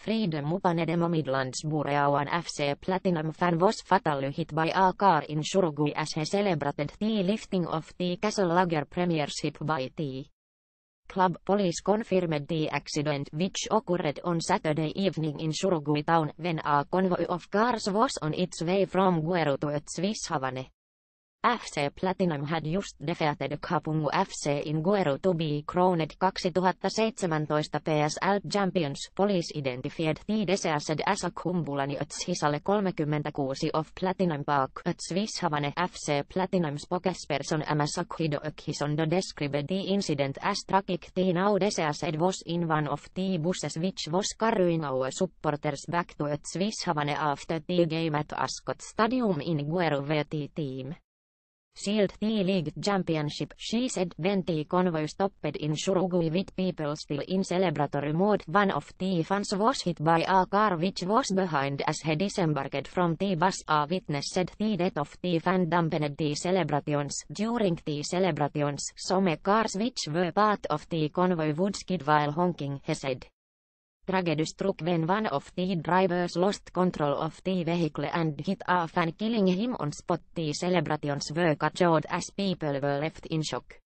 freedom mupane demo Midlands Bureauan FC Platinum fan was fatally hit by a car in Shurugui as he celebrated the lifting of the Castle Lager Premiership by the Club police confirmed the accident which occurred on Saturday evening in Shurugui town when a convoy of cars was on its way from Guero to Swiss Havane. FC Platinum had just defeated Kapungu FC in Guero to be crowned 2017 PSL Champions. Police identified the deceased as a Kumbulani Ötshisale 36 of Platinum Park at Swiss Havane FC Platinum spokesperson Amasakhido Ökhisondo described the incident as tragic. The now deceased was in one of the buses which was carrying our supporters back to at Swiss Havane after the game at Ascot Stadium in where the team Shield T-League Championship, she said when the convoy stopped in Shurugui with people still in celebratory mode. One of the fans was hit by a car which was behind as he disembarked from the bus. A witness said the death of the fan dampened the celebrations. During the celebrations, some cars which were part of the convoy would skid while honking, he said. Tragedy struck when one of the drivers lost control of the vehicle and hit a fan killing him on spot. The celebrations were cut short as people were left in shock.